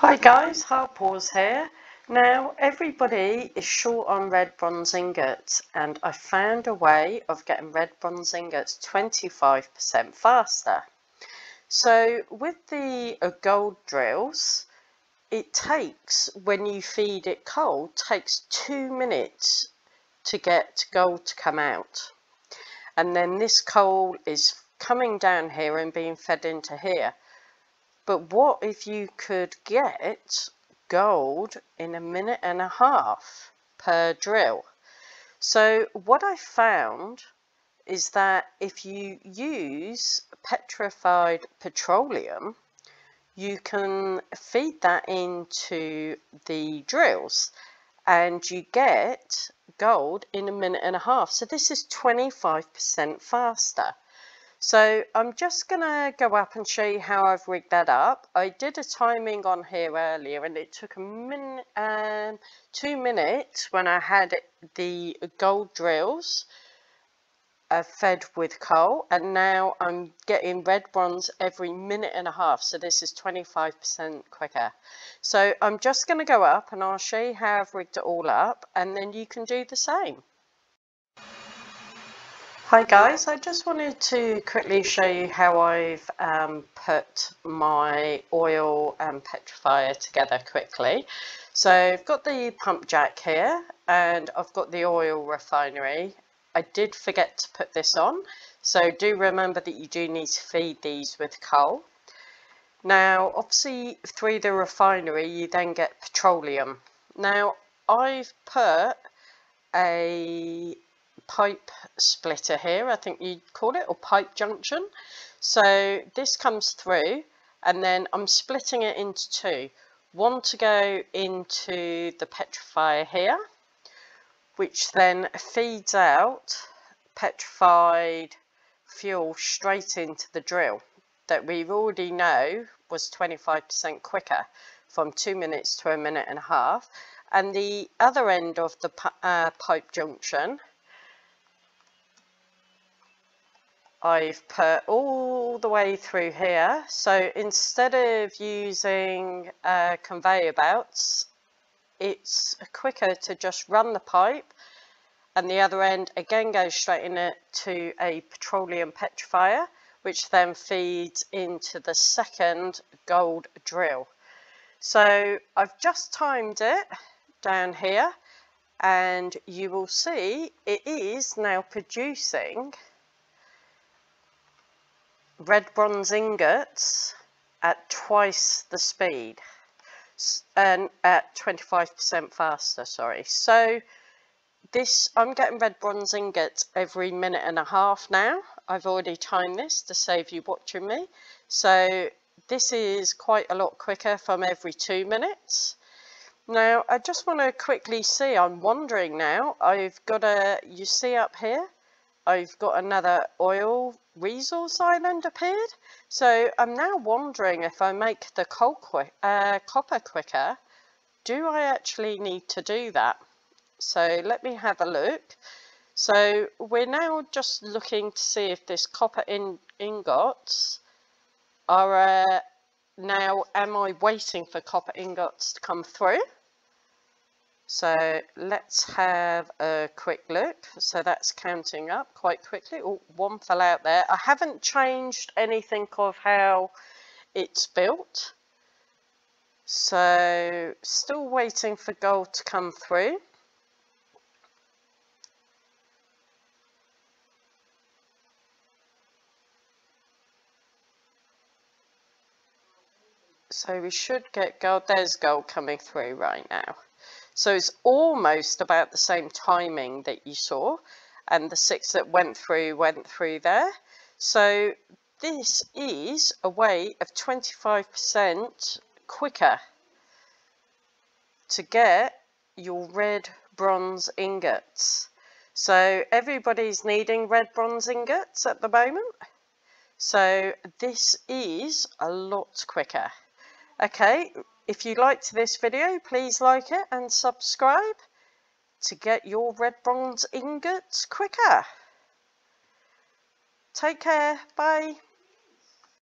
Hi guys, HeartPaws here. Now everybody is short on red bronze ingots and I found a way of getting red bronze ingots 25% faster. So with the uh, gold drills, it takes, when you feed it coal, takes two minutes to get gold to come out. And then this coal is coming down here and being fed into here. But what if you could get gold in a minute and a half per drill? So what I found is that if you use petrified petroleum, you can feed that into the drills and you get gold in a minute and a half. So this is 25% faster. So I'm just going to go up and show you how I've rigged that up. I did a timing on here earlier and it took a minute, um, two minutes when I had the gold drills uh, fed with coal and now I'm getting red bronze every minute and a half so this is 25% quicker so I'm just going to go up and I'll show you how I've rigged it all up and then you can do the same Hi guys, I just wanted to quickly show you how I've um, put my oil and petrifier together quickly. So I've got the pump jack here and I've got the oil refinery. I did forget to put this on, so do remember that you do need to feed these with coal. Now obviously through the refinery you then get petroleum. Now I've put a pipe splitter here, I think you'd call it, or pipe junction. So this comes through and then I'm splitting it into two. One to go into the petrifier here, which then feeds out petrified fuel straight into the drill that we already know was 25% quicker from two minutes to a minute and a half. And the other end of the uh, pipe junction I've put all the way through here. So instead of using uh, conveyor belts, it's quicker to just run the pipe and the other end again goes straight in it to a petroleum petrifier which then feeds into the second gold drill. So I've just timed it down here and you will see it is now producing red bronze ingots at twice the speed. And at 25% faster sorry. So this I'm getting red bronze ingots every minute and a half now. I've already timed this to save you watching me. So this is quite a lot quicker from every two minutes. Now I just want to quickly see I'm wondering now. I've got a you see up here I've got another oil resource island appeared. So I'm now wondering if I make the coal quick, uh, copper quicker, do I actually need to do that? So let me have a look. So we're now just looking to see if this copper in ingots are uh, now, am I waiting for copper ingots to come through? So let's have a quick look. So that's counting up quite quickly. Oh, one fell out there. I haven't changed anything of how it's built. So still waiting for gold to come through. So we should get gold. There's gold coming through right now. So it's almost about the same timing that you saw and the six that went through went through there. So this is a way of 25% quicker to get your red bronze ingots. So everybody's needing red bronze ingots at the moment. So this is a lot quicker. Okay, if you liked this video, please like it and subscribe to get your red bronze ingots quicker. Take care. Bye.